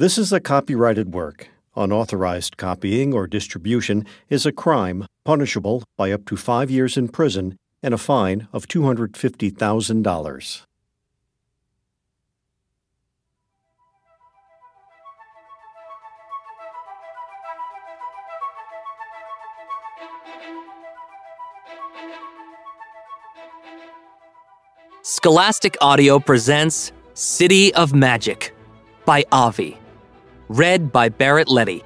This is a copyrighted work. Unauthorized copying or distribution is a crime punishable by up to five years in prison and a fine of $250,000. Scholastic Audio presents City of Magic by Avi. Read by Barrett Leddy.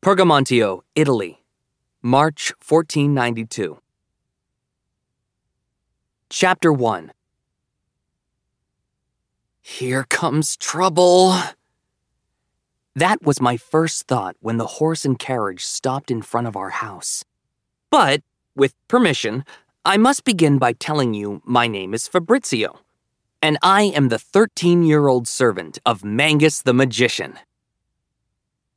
Pergamontio, Italy, March 1492. Chapter 1 Here comes trouble. That was my first thought when the horse and carriage stopped in front of our house. But, with permission, I must begin by telling you my name is Fabrizio, and I am the 13 year old servant of Mangus the Magician.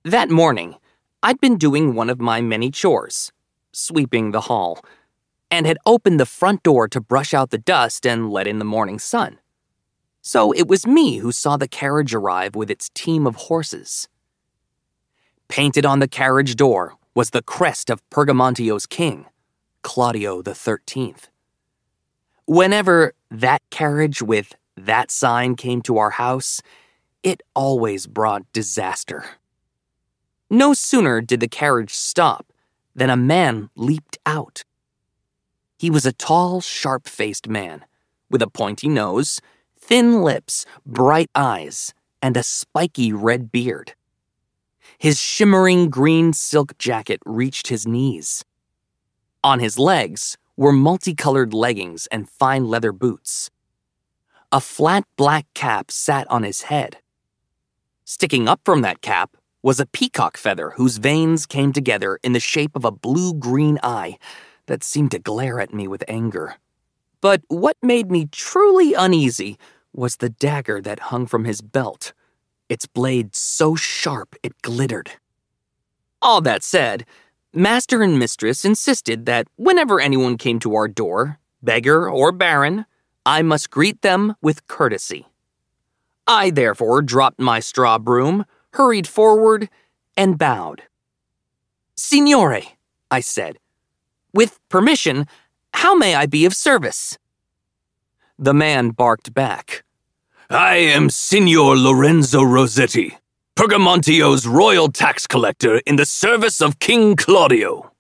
That morning, I'd been doing one of my many chores, sweeping the hall, and had opened the front door to brush out the dust and let in the morning sun. So it was me who saw the carriage arrive with its team of horses. Painted on the carriage door was the crest of Pergamontio's king, Claudio Thirteenth. Whenever that carriage with that sign came to our house, it always brought disaster. No sooner did the carriage stop than a man leaped out. He was a tall, sharp faced man with a pointy nose, thin lips, bright eyes, and a spiky red beard. His shimmering green silk jacket reached his knees. On his legs were multicolored leggings and fine leather boots. A flat black cap sat on his head. Sticking up from that cap was a peacock feather whose veins came together in the shape of a blue green eye that seemed to glare at me with anger. But what made me truly uneasy was the dagger that hung from his belt, its blade so sharp it glittered. All that said, Master and Mistress insisted that whenever anyone came to our door, beggar or baron, I must greet them with courtesy. I therefore dropped my straw broom, hurried forward, and bowed. Signore, I said, with permission, how may I be of service? The man barked back. I am Signor Lorenzo Rossetti, Pergamontio's royal tax collector in the service of King Claudio.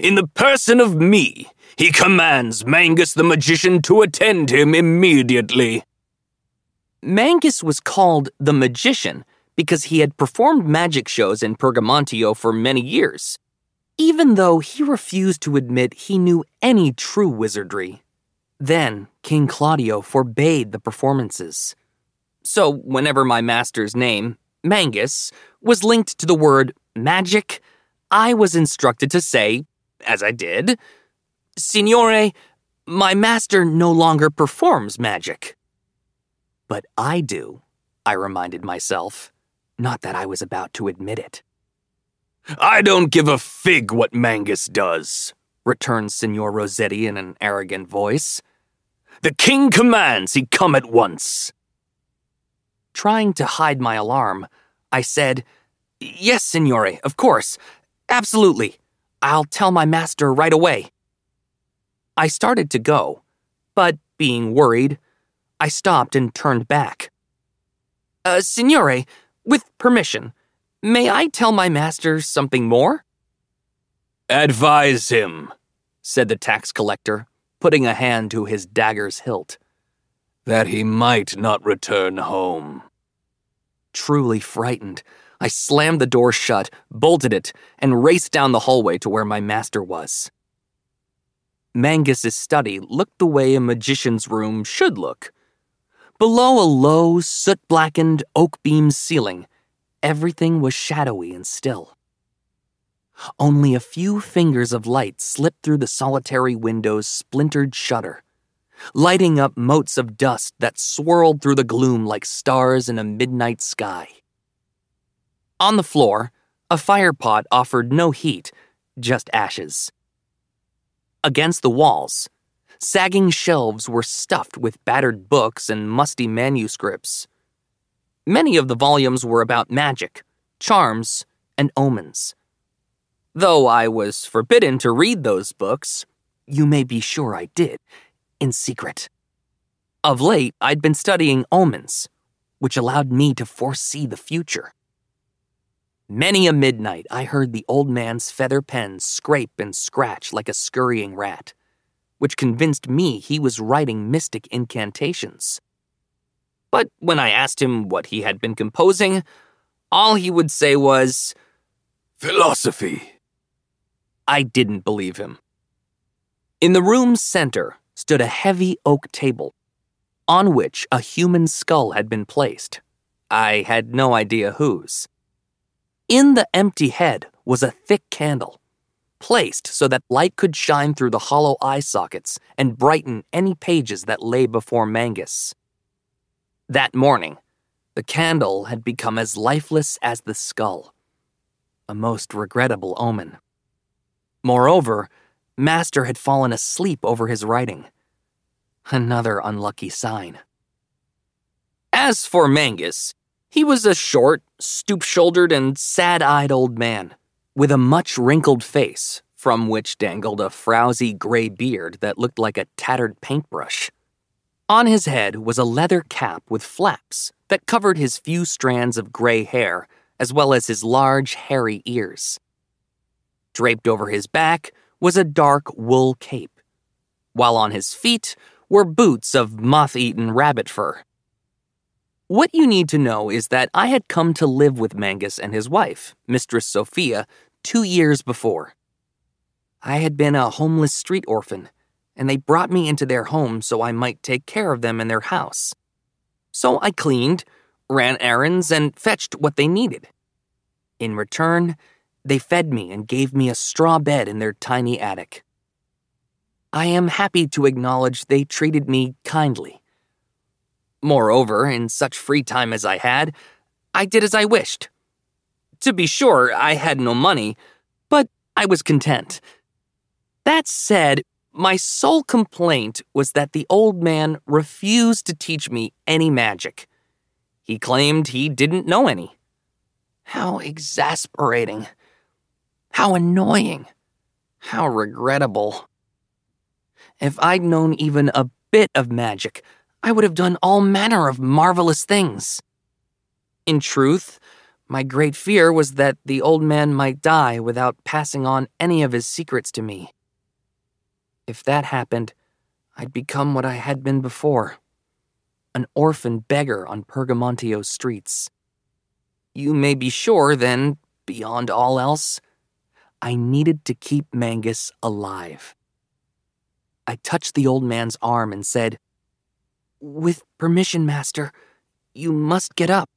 In the person of me, he commands Mangus the magician to attend him immediately. Mangus was called the magician because he had performed magic shows in Pergamontio for many years, even though he refused to admit he knew any true wizardry. Then King Claudio forbade the performances. So, whenever my master's name, Mangus, was linked to the word magic, I was instructed to say, as I did, Signore, my master no longer performs magic. But I do, I reminded myself. Not that I was about to admit it. I don't give a fig what Mangus does, returned Signor Rossetti in an arrogant voice. The king commands he come at once. Trying to hide my alarm, I said, Yes, signore, of course. Absolutely. I'll tell my master right away. I started to go, but being worried, I stopped and turned back. Uh, signore, with permission, may I tell my master something more? Advise him, said the tax collector, putting a hand to his dagger's hilt, that he might not return home. Truly frightened, I slammed the door shut, bolted it, and raced down the hallway to where my master was. Mangus's study looked the way a magician's room should look. Below a low, soot blackened oak beam ceiling, everything was shadowy and still. Only a few fingers of light slipped through the solitary window's splintered shutter, lighting up motes of dust that swirled through the gloom like stars in a midnight sky. On the floor, A firepot offered no heat, just ashes. Against the walls, sagging shelves were stuffed with battered books and musty manuscripts. Many of the volumes were about magic, charms, and omens. Though I was forbidden to read those books, you may be sure I did, in secret. Of late, I'd been studying omens, which allowed me to foresee the future. Many a midnight, I heard the old man's feather pen scrape and scratch like a scurrying rat, which convinced me he was writing mystic incantations. But when I asked him what he had been composing, all he would say was, Philosophy. I didn't believe him. In the room's center stood a heavy oak table, on which a human skull had been placed. I had no idea whose. In the empty head was a thick candle, placed so that light could shine through the hollow eye sockets and brighten any pages that lay before Mangus. That morning, the candle had become as lifeless as the skull. A most regrettable omen. Moreover, Master had fallen asleep over his writing. Another unlucky sign. As for Mangus, he was a short, stoop shouldered, and sad eyed old man, with a much wrinkled face, from which dangled a frowsy gray beard that looked like a tattered paintbrush. On his head was a leather cap with flaps that covered his few strands of gray hair, as well as his large, hairy ears. Draped over his back was a dark wool cape, while on his feet were boots of moth eaten rabbit fur. What you need to know is that I had come to live with Mangus and his wife, Mistress Sophia, two years before. I had been a homeless street orphan, and they brought me into their home so I might take care of them in their house. So I cleaned, ran errands, and fetched what they needed. In return, they fed me and gave me a straw bed in their tiny attic. I am happy to acknowledge they treated me kindly. Moreover, in such free time as I had, I did as I wished. To be sure, I had no money, but I was content. That said, my sole complaint was that the old man refused to teach me any magic. He claimed he didn't know any. How exasperating. How annoying. How regrettable. If I'd known even a bit of magic, I would have done all manner of marvelous things. In truth, my great fear was that the old man might die without passing on any of his secrets to me. If that happened, I'd become what I had been before an orphan beggar on Pergamontio's streets. You may be sure, then, beyond all else, I needed to keep Mangus alive. I touched the old man's arm and said, With permission, Master, you must get up.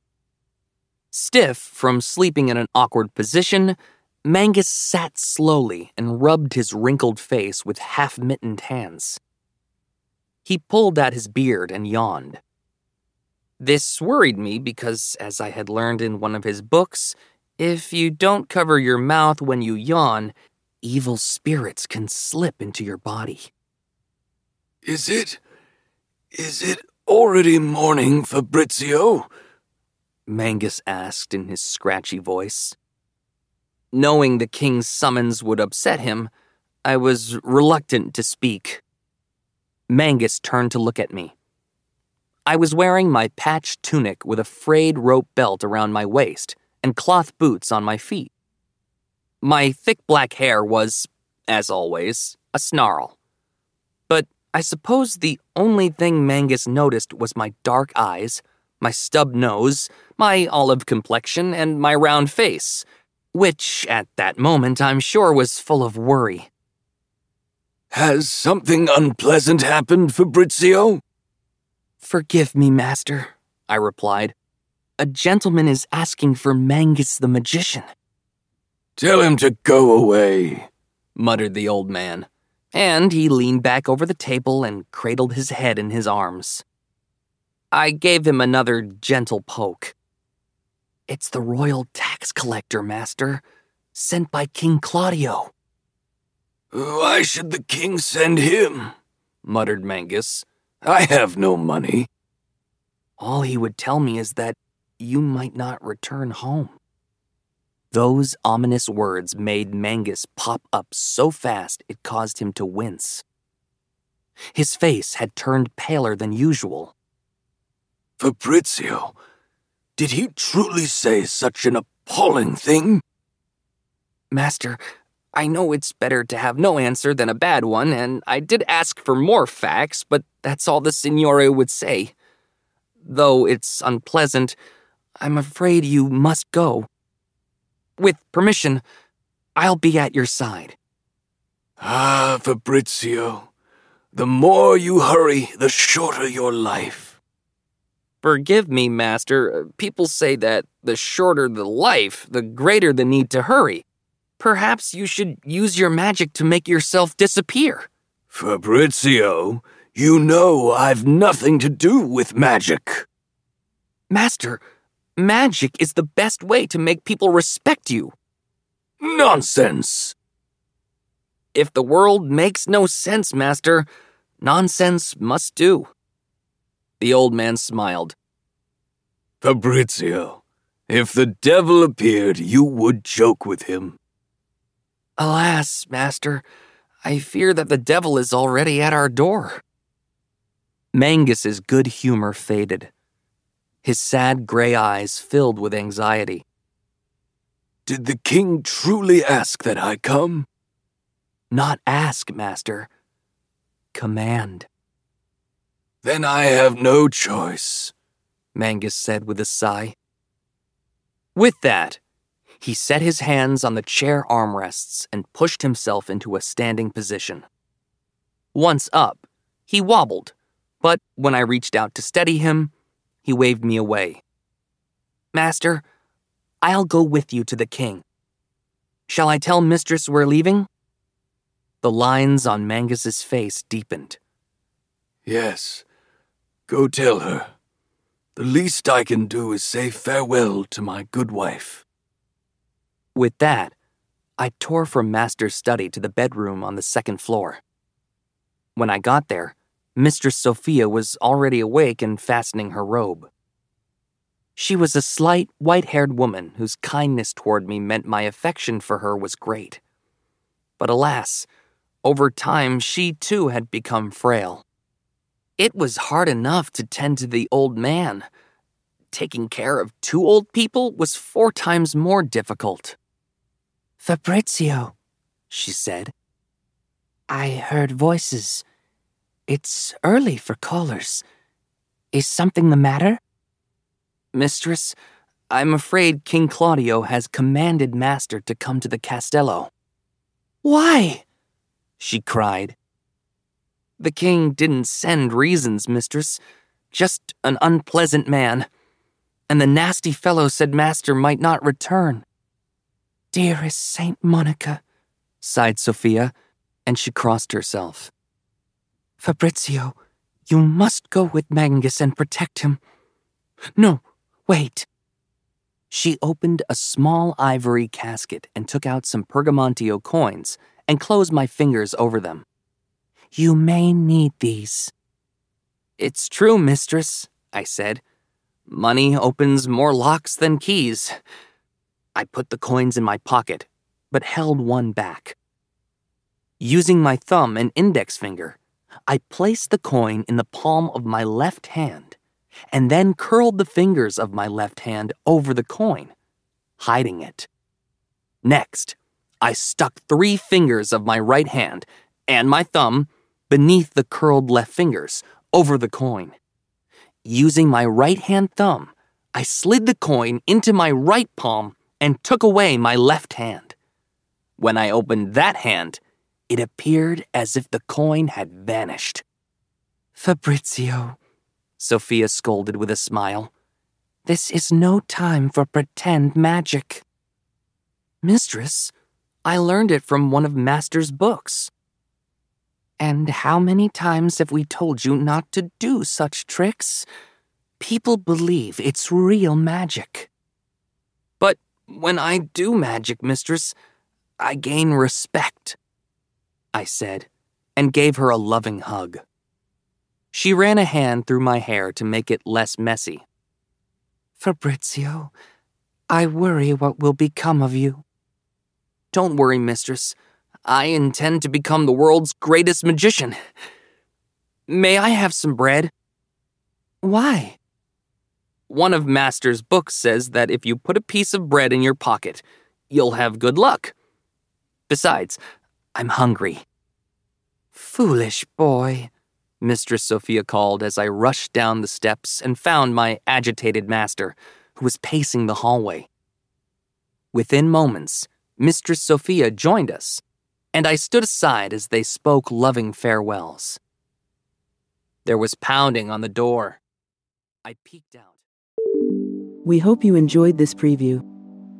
Stiff from sleeping in an awkward position, Mangus sat slowly and rubbed his wrinkled face with half mittened hands. He pulled at his beard and yawned. This worried me because, as I had learned in one of his books, if you don't cover your mouth when you yawn, evil spirits can slip into your body. Is it. is it already morning, Fabrizio? Mangus asked in his scratchy voice. Knowing the king's summons would upset him, I was reluctant to speak. Mangus turned to look at me. I was wearing my patched tunic with a frayed rope belt around my waist and cloth boots on my feet. My thick black hair was, as always, a snarl. But I suppose the only thing Mangus noticed was my dark eyes, my stub nose, my olive complexion, and my round face, which at that moment I'm sure was full of worry. Has something unpleasant happened, Fabrizio? Forgive me, master, I replied. A gentleman is asking for Mangus the magician. Tell him to go away, muttered the old man, and he leaned back over the table and cradled his head in his arms. I gave him another gentle poke. It's the royal tax collector, Master, sent by King Claudio. Why should the king send him? muttered Mangus. I have no money. All he would tell me is that you might not return home. Those ominous words made Mangus pop up so fast it caused him to wince. His face had turned paler than usual. Fabrizio, did he truly say such an appalling thing? Master, I know it's better to have no answer than a bad one, and I did ask for more facts, but that's all the Signore would say. Though it's unpleasant, I'm afraid you must go. With permission, I'll be at your side. Ah, Fabrizio, the more you hurry, the shorter your life. Forgive me, Master. People say that the shorter the life, the greater the need to hurry. Perhaps you should use your magic to make yourself disappear. Fabrizio, you know I've nothing to do with magic. Master, magic is the best way to make people respect you. Nonsense! If the world makes no sense, Master, nonsense must do. The old man smiled. Fabrizio, if the devil appeared, you would joke with him. Alas, Master, I fear that the devil is already at our door. Mangus's good humor faded. His sad gray eyes filled with anxiety. Did the king truly ask that I come? Not ask, Master. Command. Then I have no choice, Mangus said with a sigh. With that, he set his hands on the chair armrests and pushed himself into a standing position. Once up, he wobbled, but when I reached out to steady him, he waved me away. Master, I'll go with you to the king. Shall I tell Mistress we're leaving? The lines on Mangus's face deepened. Yes, go tell her. The least I can do is say farewell to my good wife. With that, I tore from Master's study to the bedroom on the second floor. When I got there, Mistress Sophia was already awake and fastening her robe. She was a slight, white haired woman whose kindness toward me meant my affection for her was great. But alas, over time she too had become frail. It was hard enough to tend to the old man. Taking care of two old people was four times more difficult. Fabrizio, she said. I heard voices. It's early for callers. Is something the matter? Mistress, I'm afraid King Claudio has commanded Master to come to the Castello. Why? she cried. The king didn't send reasons, mistress, just an unpleasant man. And the nasty fellow said Master might not return. Dearest Saint Monica, sighed Sophia, and she crossed herself. Fabrizio, you must go with Mangus and protect him. No, wait. She opened a small ivory casket and took out some Pergamontio coins and closed my fingers over them. You may need these. It's true, mistress, I said. Money opens more locks than keys. I put the coins in my pocket, but held one back. Using my thumb and index finger, I placed the coin in the palm of my left hand and then curled the fingers of my left hand over the coin, hiding it. Next, I stuck three fingers of my right hand and my thumb beneath the curled left fingers over the coin. Using my right hand thumb, I slid the coin into my right palm and took away my left hand. When I opened that hand, it appeared as if the coin had vanished. Fabrizio, Sophia scolded with a smile. This is no time for pretend magic. Mistress, I learned it from one of Master's books. And how many times have we told you not to do such tricks? People believe it's real magic. But when I do magic, mistress, I gain respect, I said, and gave her a loving hug. She ran a hand through my hair to make it less messy. Fabrizio, I worry what will become of you. Don't worry, mistress. I intend to become the world's greatest magician. May I have some bread? Why? One of Master's books says that if you put a piece of bread in your pocket, you'll have good luck. Besides, I'm hungry. Foolish boy, Mistress Sophia called as I rushed down the steps and found my agitated master, who was pacing the hallway. Within moments, Mistress Sophia joined us, and I stood aside as they spoke loving farewells. There was pounding on the door. I peeked out. We hope you enjoyed this preview.